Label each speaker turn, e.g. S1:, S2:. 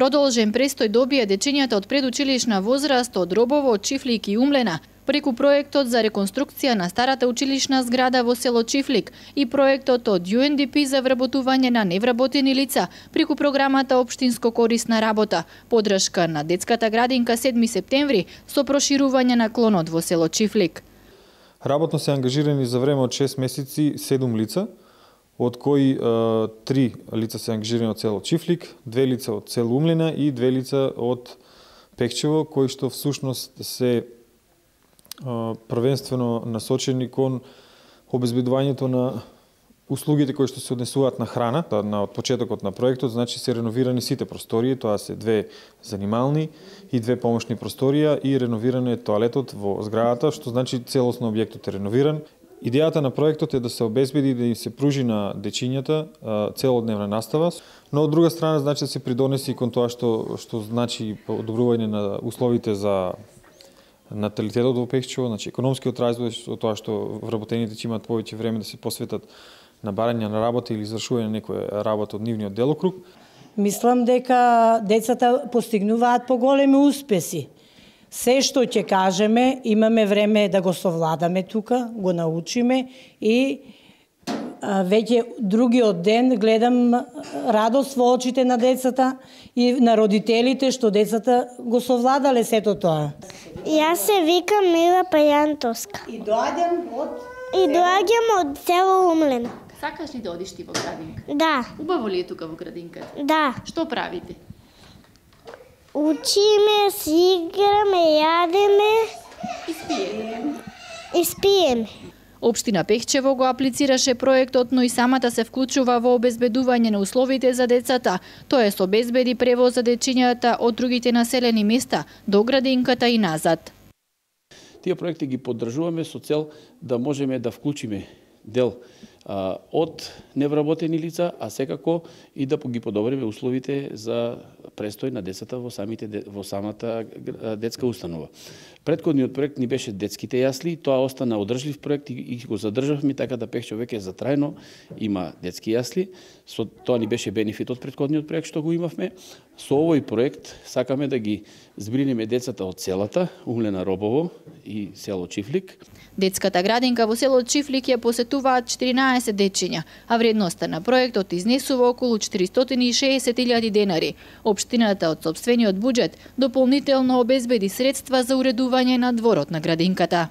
S1: Продолжен престој добија дечињата од предучилишна возраст од Робово, Чифлик и Умлена, преку проектот за реконструкција на старата училишна зграда во село Чифлик и проектот од UNDP за вработување на невработени лица преку програмата Обштинско корисна работа, подршка на детската градинка 7 септември со проширување на клонот во село Чифлик.
S2: Работно се ангажирани за време од 6 месеци 7 лица, од кои три лица се ангажирани од село Чифлик, две лица од село Умлина и две лица од Пекчево, кои што всушност се првенствено насочени кон обезбедувањето на услугите кои што се однесуваат на храна, на од почетокот на проектот, значи се реновирани сите простории, тоа се две занимални и две помошни просторија и реновиран е тоалетот во зградата, што значи целосно објектот е реновиран. Идејата на проектот е да се обезбеди да им се пружи на дечињата целодневна настава, но од друга страна значи да се придонеси кон тоа што што значи подобрување на условите за наталитетот во Пехчево, значи економскиот развој, со тоа што вработените ќе имаат повеќе време да се посветат на барање на работа или извршување на некоја работа од нивниот делокруг.
S3: Мислам дека децата постигнуваат поголеми успеси. Се што ќе кажеме, имаме време да го совладаме тука, го научиме и веќе другиот ден гледам радост во очите на децата и на родителите што децата го совладале сето тоа.
S4: Јас се викам Мила Пајантовска.
S3: И доаѓам од
S4: И доаѓам од село Умлена.
S1: Сакаш ли да одиш ти во градинка?
S4: Да,
S1: Убаво ли е тука во градинката?
S4: да.
S1: Што правите?
S4: Учиме, си играме, јадеме
S1: И спиете.
S4: и спиеме.
S1: Општина Пехчево го аплицираше проектот, но и самата се вклучува во обезбедување на условите за децата, тоа со обезбеди превоз за дечињата од другите населени места до градинката и назад.
S5: Тие проекти ги поддржуваме со цел да можеме да вклучиме дел а, од невработени лица, а секако и да ги подобриме условите за престој на децата во самите во самата детска установа. Предходниот проект ни беше детските јасли, тоа остана одржлив проект и, и го задржавме така да Пехчо веќе за трајно има детски јасли. Со тоа ни беше бенефит од предходниот проект што го имавме. Со овој проект сакаме да ги збринеме децата од селата, Умлена Робово и село Чифлик.
S1: Детската градинка во село Чифлик ја посетуваат 14 дечиња, а вредноста на проектот изнесува околу 460.000 денари. Обштината од собствениот буџет дополнително обезбеди средства за уредување на дворот на градинката.